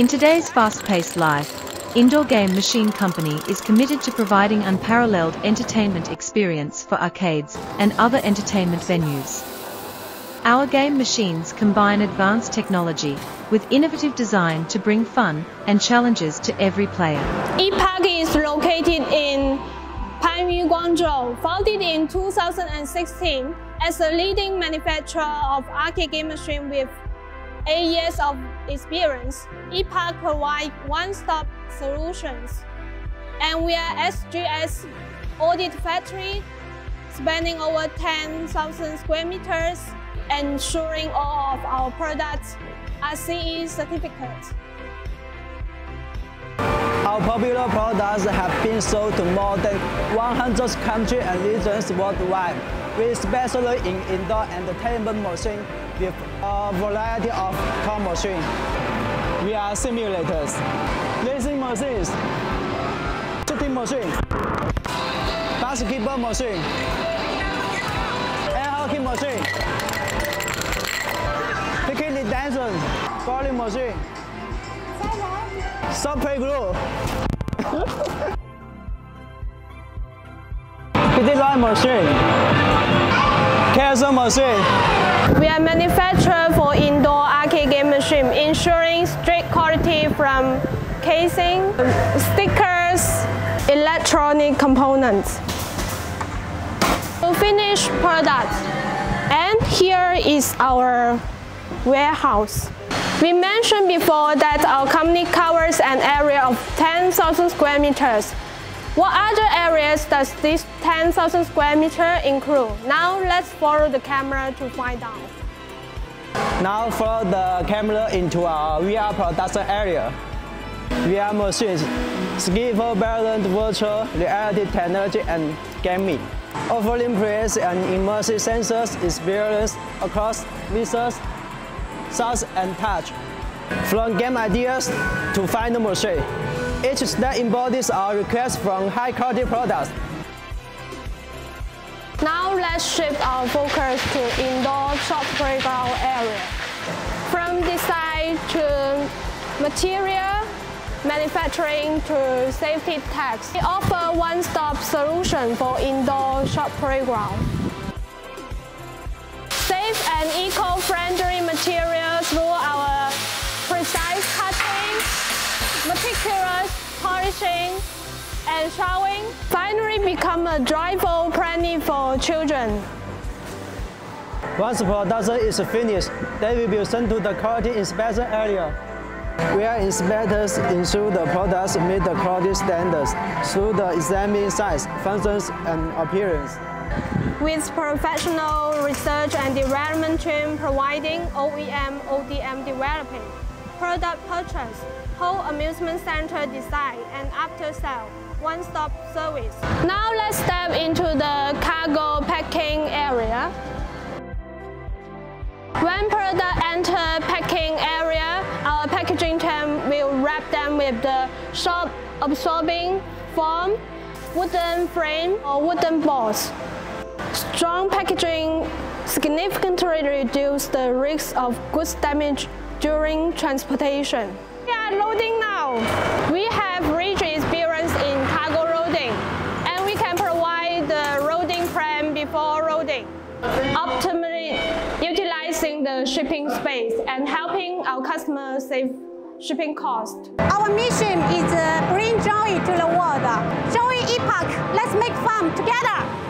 In today's fast-paced life, Indoor Game Machine Company is committed to providing unparalleled entertainment experience for arcades and other entertainment venues. Our game machines combine advanced technology with innovative design to bring fun and challenges to every player. ePark is located in Panyu, Guangzhou, founded in 2016 as a leading manufacturer of arcade game machine with eight years of experience. ePark provides one-stop solutions. And we are SGS audit factory spanning over 10,000 square meters ensuring all of our products are CE certificate. Our popular products have been sold to more than 100 countries and regions worldwide. We specialize in indoor entertainment machines with a variety of car machines. We are simulators, racing machines, shooting machine, basketball machine, air hockey machine, bikini dancer, bowling machine, soft glue. Petit line machine, We are manufacturer for indoor arcade game machine, ensuring strict quality from casing, stickers, electronic components. To finish product. And here is our warehouse. We mentioned before that our company covers an area of 10,000 square meters. What other areas does this 10,000 square meter include? Now let's follow the camera to find out. Now follow the camera into our VR production area. VR machines, skill balance virtual reality technology and gaming, offering players an immersive sensors experience across visors, sounds and touch. From game ideas to final machine, each step embodies our request from high quality products. Now let's shift our focus to indoor shop playground area. From design to material, manufacturing to safety tax, we offer one-stop solution for indoor shop playground. Safe and eco-friendly materials polishing, and showing finally become a joyful planning for children. Once the production is finished, they will be sent to the quality inspection area. Where inspectors ensure the products meet the quality standards through the examining size, functions, and appearance. With professional research and development team providing OEM, ODM developing, product purchase, whole amusement center design, and after-sale one-stop service. Now let's step into the cargo packing area. When product enter packing area, our packaging team will wrap them with the shock absorbing foam, wooden frame, or wooden balls. Strong packaging significantly reduces the risk of goods damage during transportation. We are loading now. We have rich experience in cargo loading, and we can provide the loading plan before loading, optimally utilizing the shipping space and helping our customers save shipping cost. Our mission is to bring joy to the world. Joy Epoch, let's make fun together.